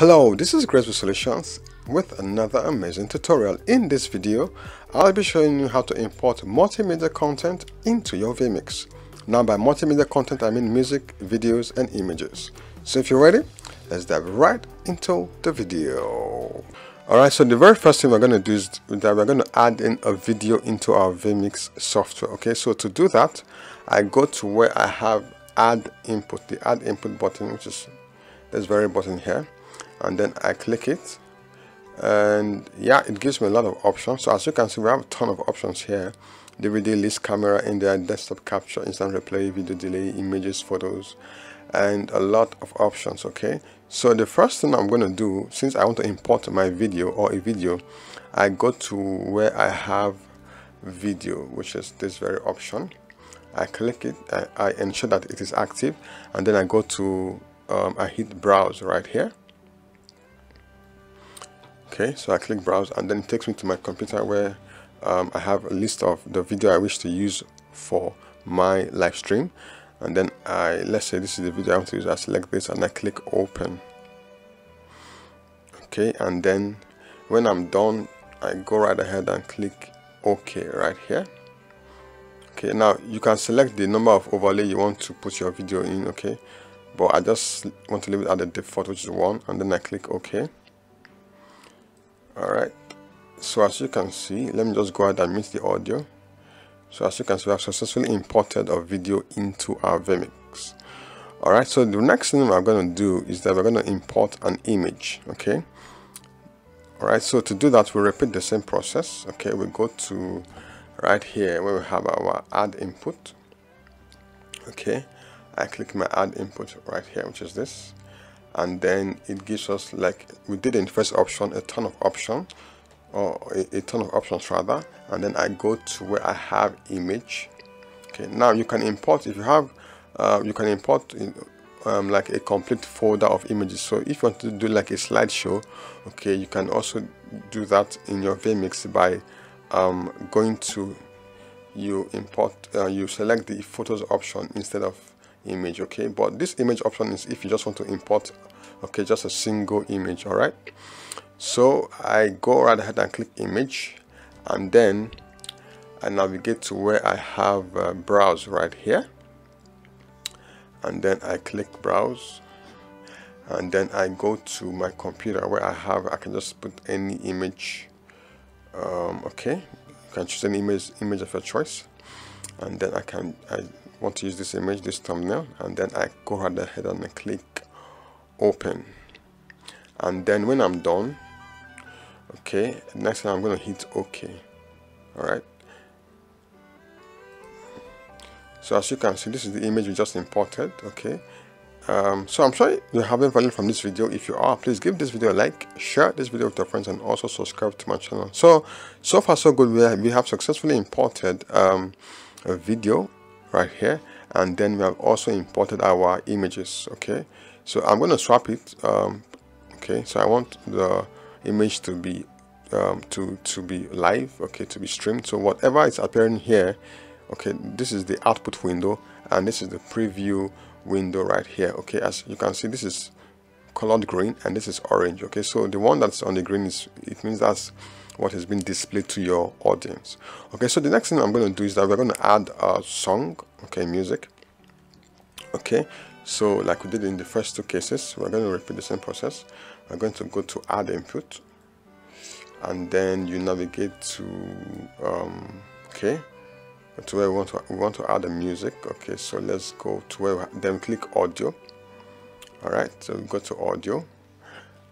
Hello, this is Graceville Solutions with another amazing tutorial. In this video, I'll be showing you how to import multimedia content into your vMix. Now by multimedia content, I mean music, videos, and images. So if you're ready, let's dive right into the video. Alright, so the very first thing we're going to do is that we're going to add in a video into our vMix software. Okay, so to do that, I go to where I have add input, the add input button, which is this very button here and then I click it. And yeah it gives me a lot of options. So as you can see we have a ton of options here. DVD list camera NDI desktop capture instant replay video delay images photos and a lot of options okay? So the first thing I'm going to do since I want to import my video or a video I go to where I have video which is this very option. I click it I, I ensure that it is active and then I go to um, I hit browse right here okay so I click browse and then it takes me to my computer where um, I have a list of the video I wish to use for my live stream. And then I let's say this is the video I want to use I select this and I click open. Okay and then when I'm done I go right ahead and click OK right here. Okay now you can select the number of overlay you want to put your video in okay? But I just want to leave it at the default which is one and then I click OK alright so as you can see let me just go ahead and mix the audio. So as you can see we have successfully imported a video into our vmix alright so the next thing we're going to do is that we're going to import an image okay? Alright so to do that we repeat the same process okay? We go to right here where we have our add input okay? I click my add input right here which is this and then it gives us like we did in first option a ton of options or a, a, ton of options rather. And then I go to where I have image. Okay now you can import if you have uh, you can import in, um, like a complete folder of images. So if you want to do like a slideshow okay you can also do that in your vmix by um, going to you import uh, you select the photos option instead of image okay? But this image option is if you just want to import okay just a single image all right? So i go right ahead and click image and then i navigate to where i have uh, browse right here. And then i click browse and then i go to my computer where i have i can just put any image um, okay? You can choose any image image of your choice. And then i can i want to use this image this thumbnail and then I go ahead and click open. And then when I'm done okay next time I'm going to hit OK alright so as you can see this is the image we just imported okay? Um, so I'm sure you're having value from this video. If you are please give this video a like share this video with your friends and also subscribe to my channel. So so far so good. We have, we have successfully imported um, a video right here. And then we have also imported our images okay? So I'm going to swap it um, okay? So I want the image to be um, to to be live okay? To be streamed. So whatever is appearing here okay? This is the output window and this is the preview window right here okay? As you can see this is colored green and this is orange okay? So the one that's on the green is it means that's what has been displayed to your audience. Okay so the next thing i'm going to do is that we're going to add a song okay music. Okay so like we did in the first two cases we're going to repeat the same process. We're going to go to add input and then you navigate to um, okay to where we want to we want to add the music. Okay so let's go to where then click audio. All right so we go to audio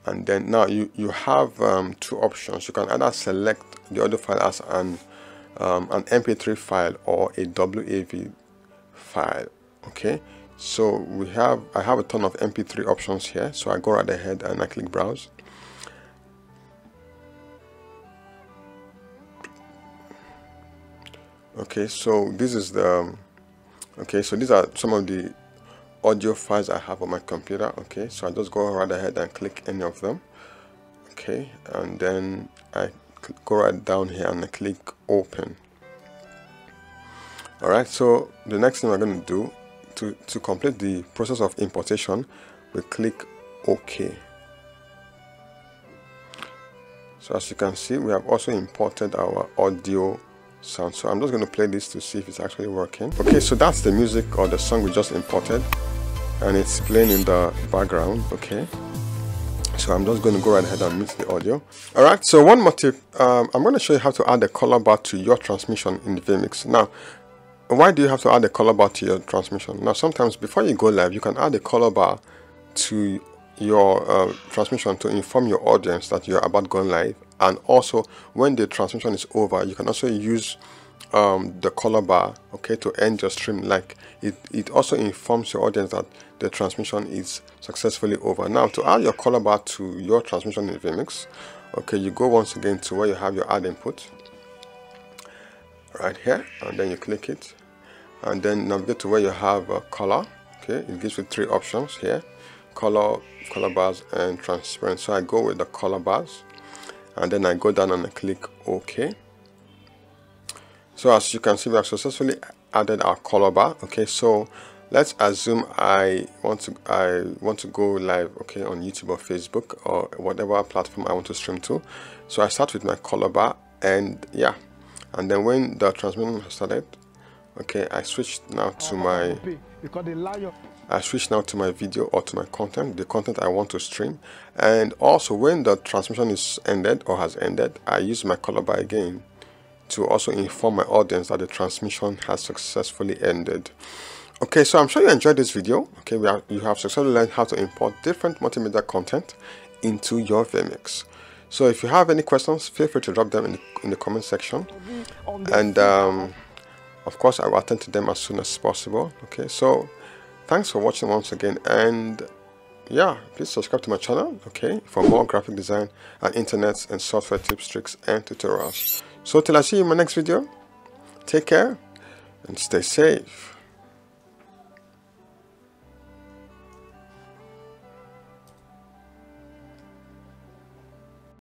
and then now you you have um, two options. You can either select the audio file as an um, an mp3 file or a wav file okay? So we have i have a ton of mp3 options here. So i go right ahead and i click browse. Okay so this is the um, okay so these are some of the audio files I have on my computer okay? So I just go right ahead and click any of them okay? And then I go right down here and I click open. Alright so the next thing we're going to do to, to complete the process of importation we click OK. So as you can see we have also imported our audio sound. So i'm just going to play this to see if it's actually working. Okay so that's the music or the song we just imported and it's playing in the background okay? So i'm just going to go right ahead and mix the audio. All right so one more tip um, i'm going to show you how to add a color bar to your transmission in the vmix. Now why do you have to add a color bar to your transmission? Now sometimes before you go live you can add a color bar to your uh, transmission to inform your audience that you're about going live. And also when the transmission is over you can also use um, the color bar okay to end your stream like it, it also informs your audience that the transmission is successfully over. Now to add your color bar to your transmission in vmix okay you go once again to where you have your add input right here and then you click it and then navigate to where you have a color okay it gives you three options here color color bars and transparent. So I go with the color bars and then I go down and I click OK so as you can see we have successfully added our color bar okay? So let's assume I want to I want to go live okay on YouTube or Facebook or whatever platform I want to stream to. So I start with my color bar and yeah. And then when the transmission has started okay I switch now to my I switch now to my video or to my content, the content I want to stream. And also when the transmission is ended or has ended, I use my color bar again to also inform my audience that the transmission has successfully ended. Okay, so I'm sure you enjoyed this video. Okay, we you have successfully learned how to import different multimedia content into your vmix. So if you have any questions, feel free to drop them in the, in the comment section. And um, of course, I will attend to them as soon as possible. Okay, so thanks for watching once again and yeah please subscribe to my channel okay for more graphic design and internet and software tips tricks and tutorials. So till i see you in my next video take care and stay safe